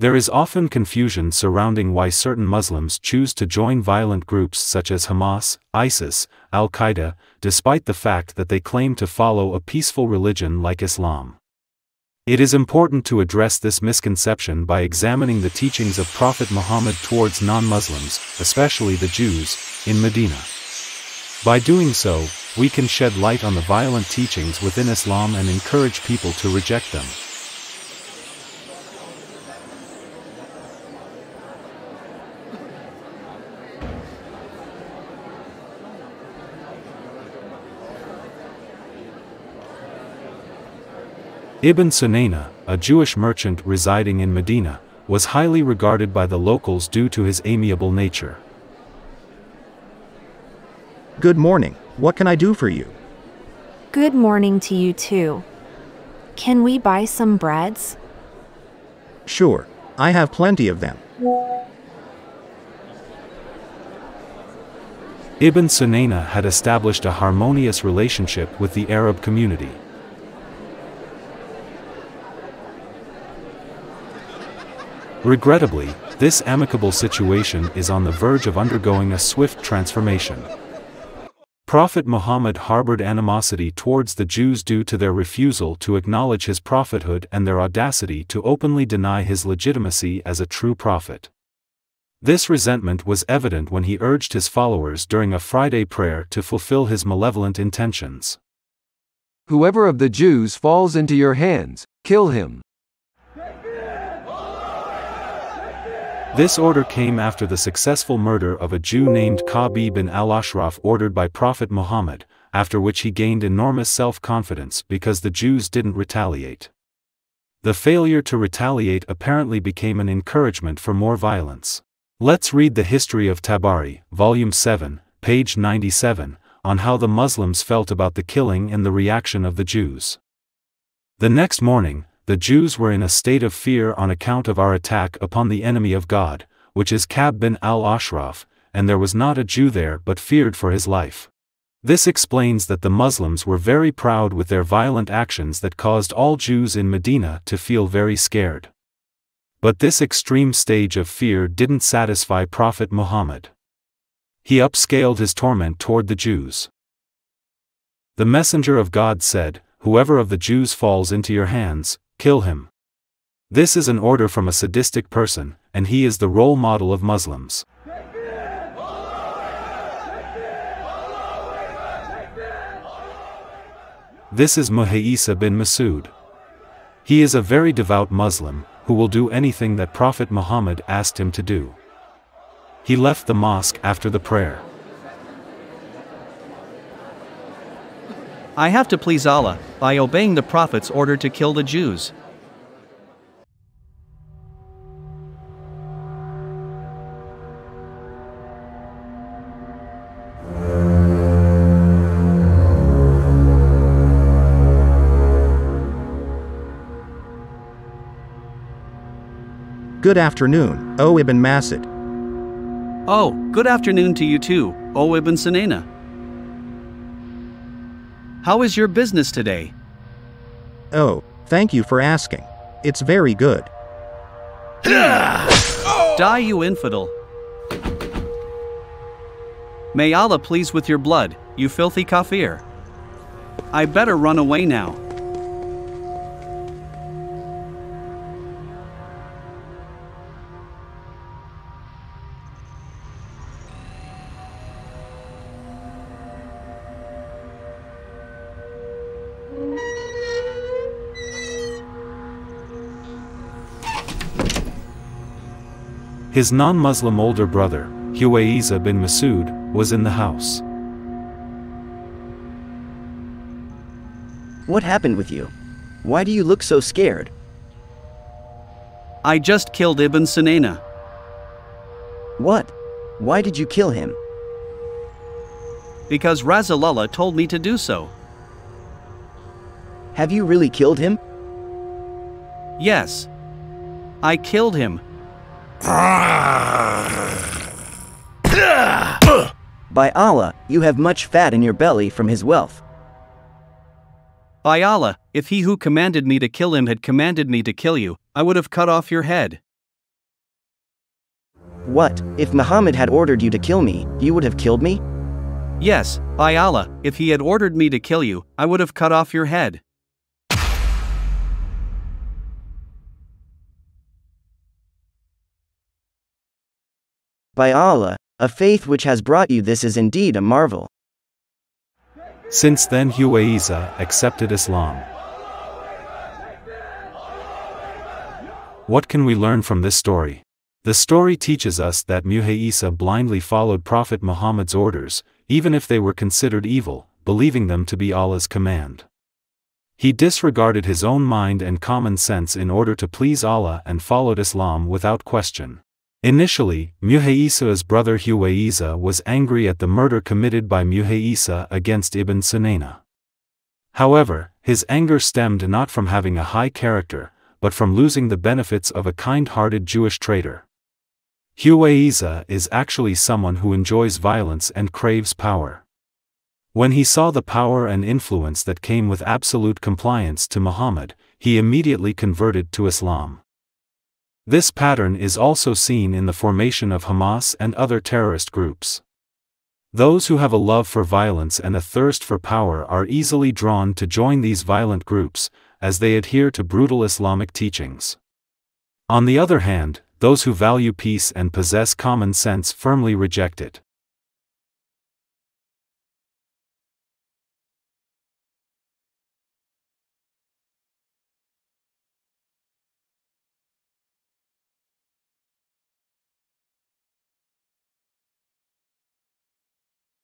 There is often confusion surrounding why certain Muslims choose to join violent groups such as Hamas, ISIS, Al Qaeda, despite the fact that they claim to follow a peaceful religion like Islam. It is important to address this misconception by examining the teachings of Prophet Muhammad towards non Muslims, especially the Jews, in Medina. By doing so, we can shed light on the violent teachings within Islam and encourage people to reject them. Ibn Sunayna, a Jewish merchant residing in Medina, was highly regarded by the locals due to his amiable nature. Good morning. What can I do for you? Good morning to you too. Can we buy some breads? Sure. I have plenty of them. Ibn Sunayna had established a harmonious relationship with the Arab community. Regrettably, this amicable situation is on the verge of undergoing a swift transformation. Prophet Muhammad harbored animosity towards the Jews due to their refusal to acknowledge his prophethood and their audacity to openly deny his legitimacy as a true prophet. This resentment was evident when he urged his followers during a Friday prayer to fulfill his malevolent intentions. Whoever of the Jews falls into your hands, kill him. This order came after the successful murder of a Jew named Ka'b bin al-Ashraf ordered by Prophet Muhammad, after which he gained enormous self-confidence because the Jews didn't retaliate. The failure to retaliate apparently became an encouragement for more violence. Let's read the history of Tabari, Volume 7, page 97, on how the Muslims felt about the killing and the reaction of the Jews. The next morning, the Jews were in a state of fear on account of our attack upon the enemy of God, which is Ka'b bin al-Ashraf, and there was not a Jew there but feared for his life. This explains that the Muslims were very proud with their violent actions that caused all Jews in Medina to feel very scared. But this extreme stage of fear didn't satisfy Prophet Muhammad. He upscaled his torment toward the Jews. The messenger of God said, Whoever of the Jews falls into your hands, Kill him. This is an order from a sadistic person, and he is the role model of Muslims. This is Muhaisa bin Masud. He is a very devout Muslim, who will do anything that Prophet Muhammad asked him to do. He left the mosque after the prayer. I have to please Allah by obeying the Prophet's order to kill the Jews. Good afternoon, O Ibn Masud. Oh, good afternoon to you too, O Ibn Sunayna. How is your business today? Oh, thank you for asking. It's very good. Die, you infidel. May Allah please with your blood, you filthy kafir. I better run away now. His non-Muslim older brother, Huwayza bin Masud, was in the house. What happened with you? Why do you look so scared? I just killed Ibn Sunayna. What? Why did you kill him? Because Rasulullah told me to do so. Have you really killed him? Yes. I killed him. By Allah, you have much fat in your belly from his wealth. By Allah, if he who commanded me to kill him had commanded me to kill you, I would have cut off your head. What, if Muhammad had ordered you to kill me, you would have killed me? Yes, by Allah, if he had ordered me to kill you, I would have cut off your head. By Allah, a faith which has brought you this is indeed a marvel. Since then Huwayza accepted Islam. What can we learn from this story? The story teaches us that Muhaisa blindly followed Prophet Muhammad's orders, even if they were considered evil, believing them to be Allah's command. He disregarded his own mind and common sense in order to please Allah and followed Islam without question. Initially, Muhayyisa's brother Huwayza was angry at the murder committed by Muhayyisa against Ibn Sunayna. However, his anger stemmed not from having a high character, but from losing the benefits of a kind-hearted Jewish trader. Huwayza is actually someone who enjoys violence and craves power. When he saw the power and influence that came with absolute compliance to Muhammad, he immediately converted to Islam. This pattern is also seen in the formation of Hamas and other terrorist groups. Those who have a love for violence and a thirst for power are easily drawn to join these violent groups, as they adhere to brutal Islamic teachings. On the other hand, those who value peace and possess common sense firmly reject it.